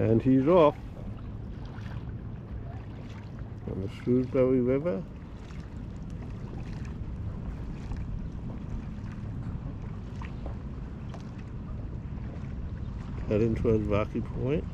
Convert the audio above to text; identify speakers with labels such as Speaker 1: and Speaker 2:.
Speaker 1: And he's off on the Shrewsbury River. Heading towards Rocky Point.